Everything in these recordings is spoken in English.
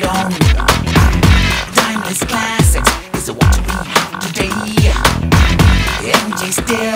right on. Timeless classics is what we have today. MJ still.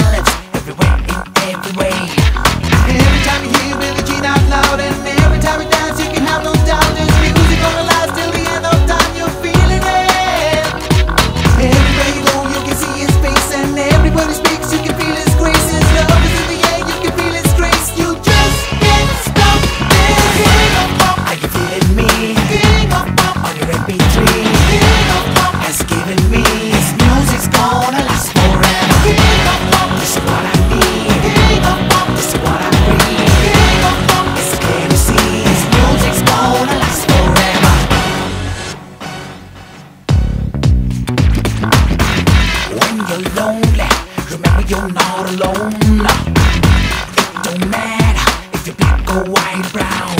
you're not alone. It don't matter if you're black or white, brown.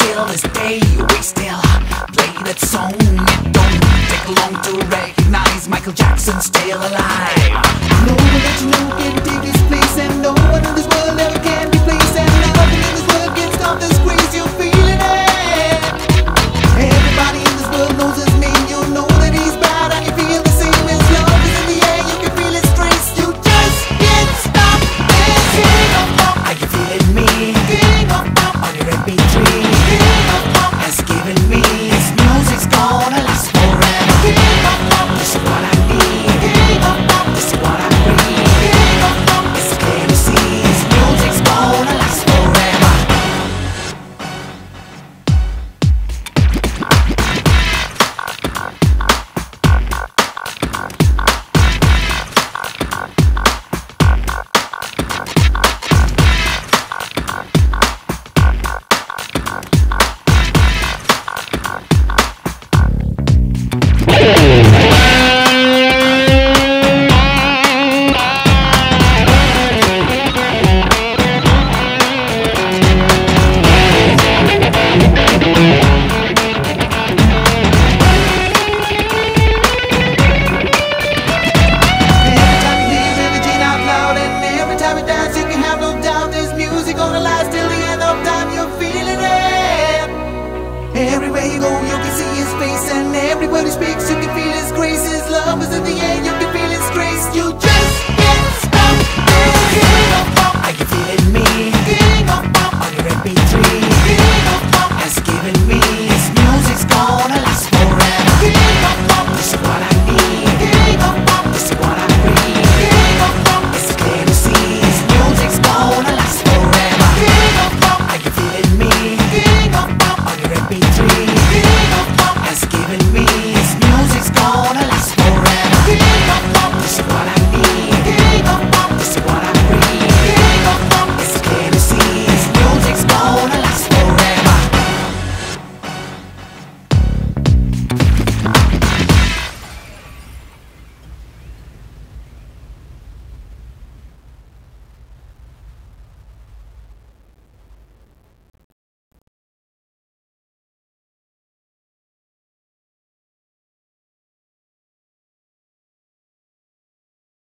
Till this day, we still play that song. It don't take long to recognize Michael Jackson's still alive. I know that you know